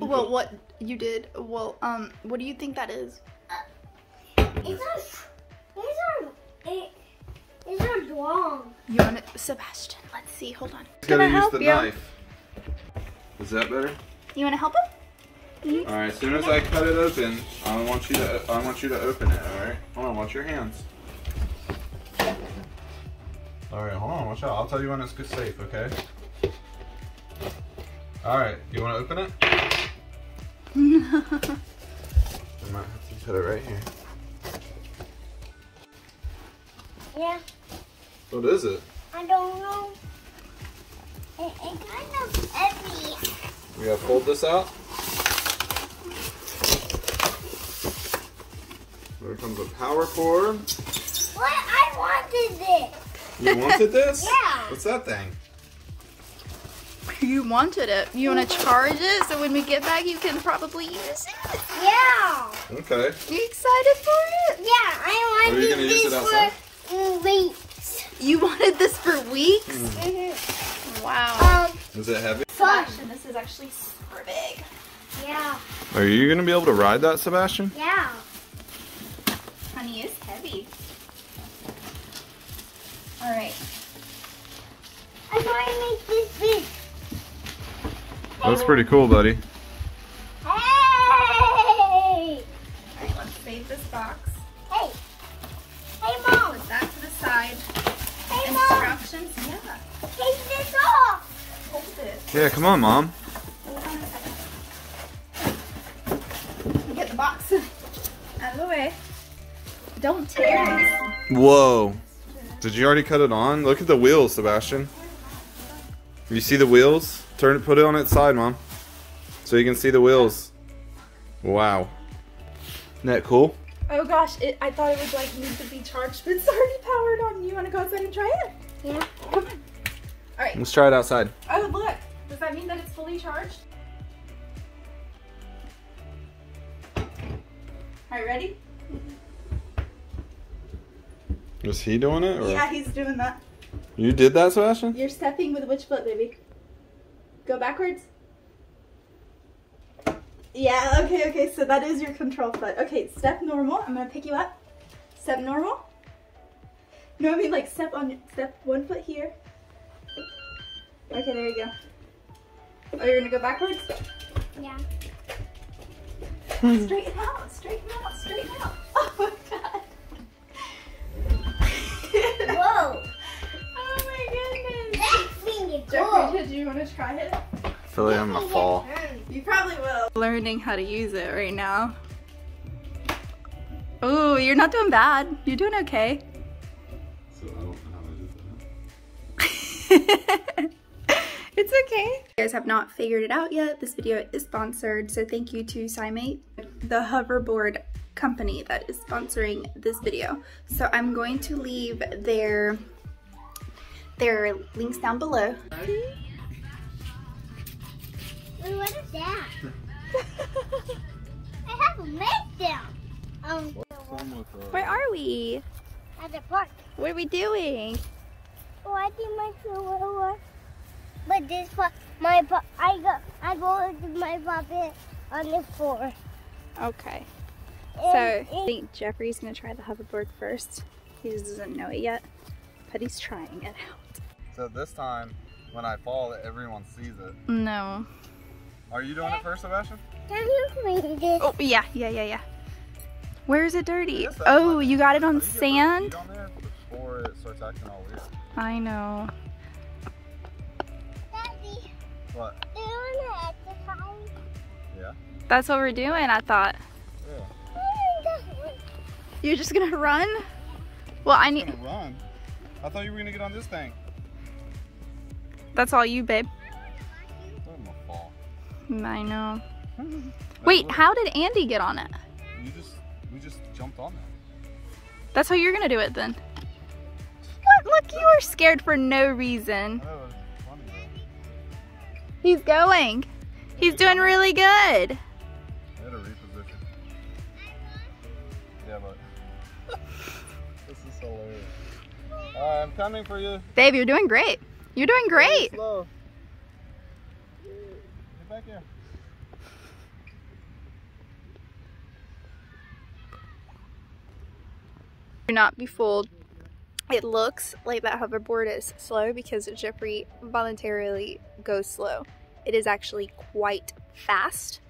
Well, what you did? Well, um, what do you think that is? It's not. These are. It, these are wrong. You want it, Sebastian? Let's see. Hold on. Just Can gotta use help the you? knife. Is that better? You want to help him? All right. As soon as I cut it open, I want you to I want you to open it. All right. Hold on. Watch your hands. All right. Hold on. Watch out. I'll tell you when it's good safe. Okay. All right. You want to open it? I might have to put it right here. Yeah. What is it? I don't know. It, it's kind of heavy. We gotta fold this out. There comes a power cord. What? I wanted this. You wanted this? Yeah. What's that thing? You wanted it. You want to charge it so when we get back, you can probably use it. Yeah. Okay. You excited for it? Yeah. I Are you wanted gonna use this it outside? for mm, weeks. You wanted this for weeks? Mm-hmm. Wow. Um. Is it heavy? Fun. Sebastian, this is actually super big. Yeah. Are you gonna be able to ride that, Sebastian? Yeah. Honey, it's heavy. All right. I want to make this big. That's pretty cool, buddy. Hey. All right, let's save this box. Hey. Hey, mom. Put that to the side. Hey, mom. Instructions? Yeah. Take this off. Hold it. Yeah, come on, mom. Hold on a second. Get the box out of the way. Don't tear these. Whoa. Did you already cut it on? Look at the wheels, Sebastian. You see the wheels? Turn it, put it on its side, mom. So you can see the wheels. Wow. Isn't that cool? Oh gosh, it, I thought it would like need to be charged, but it's already powered on. You want to go outside and try it? Yeah. Come on. All right. Let's try it outside. Oh look, does that mean that it's fully charged? All right, ready? Was he doing it? Or? Yeah, he's doing that. You did that, Sebastian? You're stepping with which foot, baby? Go backwards. Yeah, okay, okay, so that is your control foot. Okay, step normal. I'm gonna pick you up. Step normal. No, I mean like step on step one foot here. Okay, there you go. Oh, you're gonna go backwards? Yeah. Straighten out, straighten out, straighten out. Oh my god. Whoa. My goodness. Jeffrey, cool. did you want to try it? I feel like I'm gonna fall. You probably will. Learning how to use it right now. Oh, you're not doing bad. You're doing okay. So I don't know how to do that. it's okay. If you guys have not figured it out yet, this video is sponsored, so thank you to SIMATE, the hoverboard company that is sponsoring this video. So I'm going to leave their their links down below. Wait, what is that? I have a meltdown. Um, Where are we? at the park. What are we doing? Oh, I think my floor. But this part, my I go, I go to my puppet on the floor. Okay. So And I think Jeffrey's gonna try the hoverboard first. He just doesn't know it yet, but he's trying it out. So this time, when I fall, everyone sees it. No. Are you doing it first, Sebastian? Can you clean this? Oh yeah, yeah, yeah, yeah. Where is it dirty? Oh, fine. you got it on But you get the sand? on before it starts acting all weird. I know. Daddy, What? do you want to exercise? Yeah. That's what we're doing, I thought. Yeah. You're just gonna run? Well, I I'm need. gonna run. I thought you were gonna get on this thing. That's all you, babe. I'm gonna fall. I know. Wait, how did Andy get on it? You just, we just jumped on there. That's how you're gonna do it then. What? Look, you were scared for no reason. Funny. He's going. He's doing really good. I had to reposition. Yeah, but this is hilarious. I'm coming for you. Babe, you're doing great. You're doing great. Slow. Get back here. Do not be fooled. It looks like that hoverboard is slow because Jeffrey voluntarily goes slow. It is actually quite fast.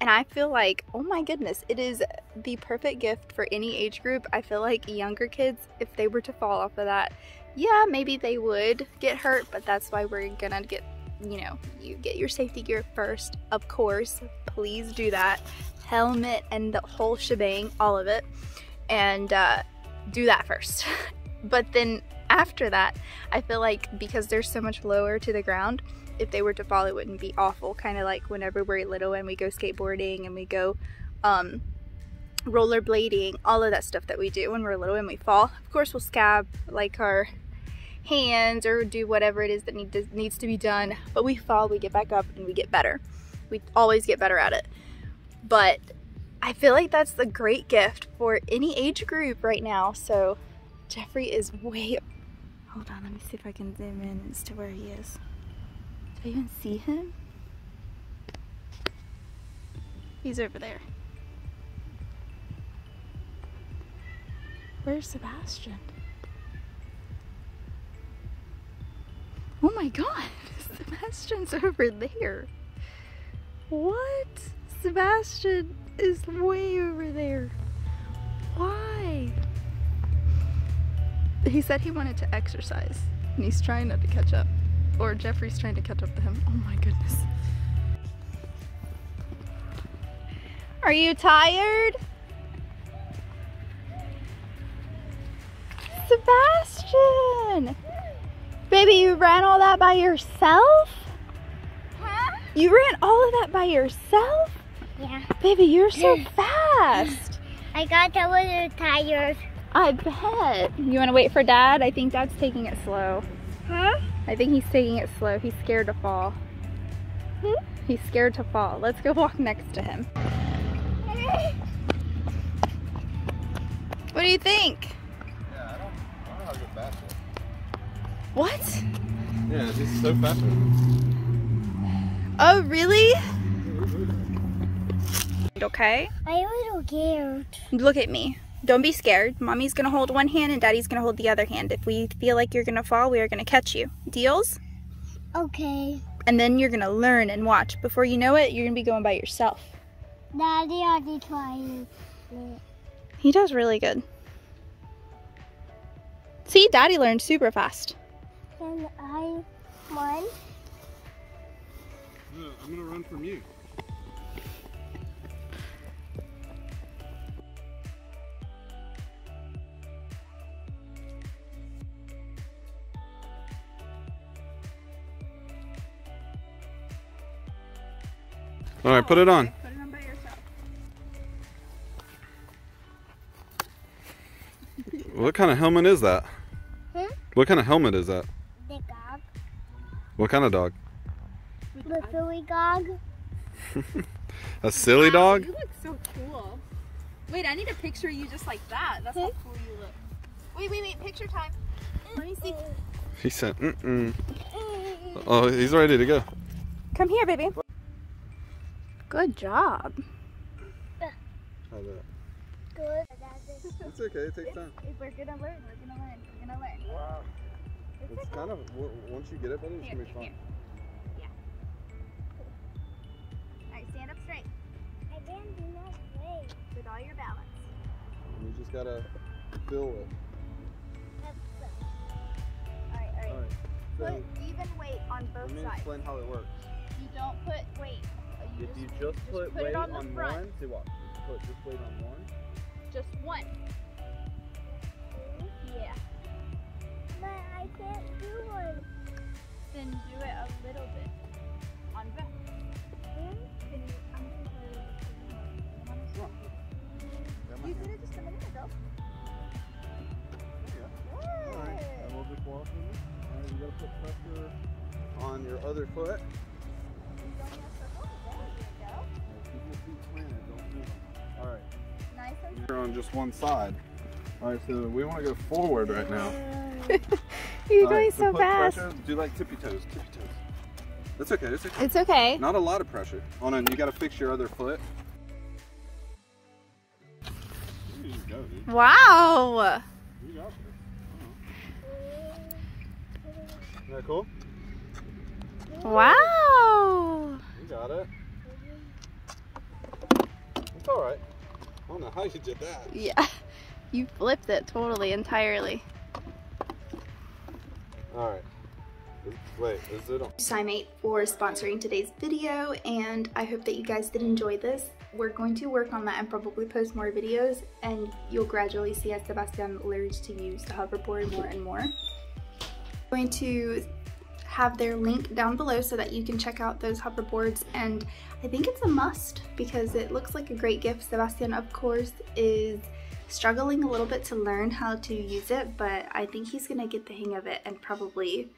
And I feel like, oh my goodness, it is the perfect gift for any age group. I feel like younger kids, if they were to fall off of that, yeah, maybe they would get hurt, but that's why we're gonna get, you know, you get your safety gear first, of course. Please do that. Helmet and the whole shebang, all of it. And uh, do that first. but then after that, I feel like because they're so much lower to the ground, if they were to fall, it wouldn't be awful. Kind of like whenever we're little and we go skateboarding and we go um, rollerblading, all of that stuff that we do when we're little and we fall. Of course, we'll scab like our hands or do whatever it is that need to, needs to be done. But we fall, we get back up, and we get better. We always get better at it. But I feel like that's a great gift for any age group right now. So Jeffrey is way. Hold on, let me see if I can zoom in as to where he is. Do I even see him? He's over there. Where's Sebastian? Oh my god, Sebastian's over there. What? Sebastian is way over there. Why? He said he wanted to exercise and he's trying not to catch up. Or Jeffrey's trying to catch up to him. Oh my goodness. Are you tired? Sebastian! Baby, you ran all that by yourself? Huh? You ran all of that by yourself? Yeah. Baby, you're so fast. I got a little tired. I bet. You want to wait for dad? I think dad's taking it slow. Huh? I think he's taking it slow. He's scared to fall. Hmm? He's scared to fall. Let's go walk next to him. What do you think? Yeah, I don't, I don't know how to get faster. What? Yeah, it's just so fast. Oh, really? Okay. I'm a little scared. Look at me. Don't be scared. Mommy's gonna hold one hand and daddy's gonna hold the other hand. If we feel like you're gonna fall, we are gonna catch you. Deals? Okay. And then you're gonna learn and watch. Before you know it, you're gonna be going by yourself. Daddy already tried it. He does really good. See, daddy learned super fast. And I won. Uh, I'm gonna run from you. All right, put it on. Put it on by yourself. What kind of helmet is that? Hmm? What kind of helmet is that? The dog. What kind of dog? The silly dog. A silly dog? You look so cool. Wait, I need a picture of you just like that. That's how cool you look. Wait, wait, wait. Picture time. Let me see. He said, mm-mm. Oh, he's ready to go. Come here, baby. Good job. Good. It's okay, it takes time. We're gonna learn. We're gonna learn. We're gonna learn. Wow. It's kind of, once you get it, buddy, it's Here, gonna be fun. here. Yeah. All right, stand up straight I didn't do not wait. with all your balance. You just gotta feel it. All right, all right. Alright, so Put even weight on both sides. Let me sides. explain how it works. You don't put weight. You If you just, just just put, put it weight on the on front. one, see what? Put just weight on one. just one. Yeah. But I can't do one. Then do it a little bit on both. Hmm? Can you, I'm gonna put Come on. You did it just a minute ago. Alright, a little bit more from. Alright, you gotta put pressure on your other foot. You're on just one side. Alright, so we want to go forward right now. You're All going right, so fast. Pressure, do like tippy toes, tippy toes. That's okay, that's okay. It's okay. Not a lot of pressure. On and you gotta fix your other foot. Go. Wow. You got. Isn't that cool? Wow! You got it. It's alright. I don't know how you did that. Yeah, you flipped it totally, entirely. Alright. Wait, is it on? SIMATE for sponsoring today's video and I hope that you guys did enjoy this. We're going to work on that and probably post more videos and you'll gradually see as Sebastian learns to use the hoverboard more and more. I'm going to have their link down below so that you can check out those hoverboards and I think it's a must because it looks like a great gift. Sebastian of course is struggling a little bit to learn how to use it but I think he's gonna get the hang of it and probably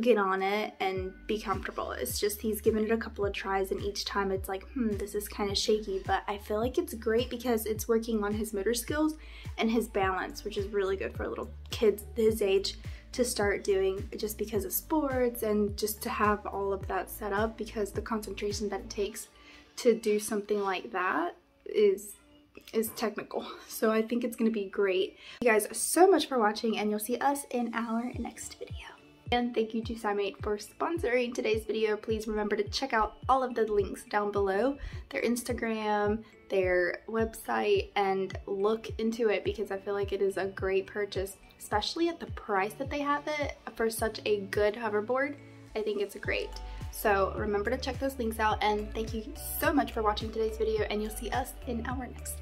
get on it and be comfortable. It's just he's given it a couple of tries and each time it's like, hmm, this is kind of shaky, but I feel like it's great because it's working on his motor skills and his balance, which is really good for little kid his age to start doing just because of sports and just to have all of that set up because the concentration that it takes to do something like that is is technical. So I think it's going to be great. You guys so much for watching and you'll see us in our next video. And thank you to SIMATE for sponsoring today's video. Please remember to check out all of the links down below, their Instagram, their website, and look into it because I feel like it is a great purchase, especially at the price that they have it for such a good hoverboard. I think it's great. So remember to check those links out and thank you so much for watching today's video and you'll see us in our next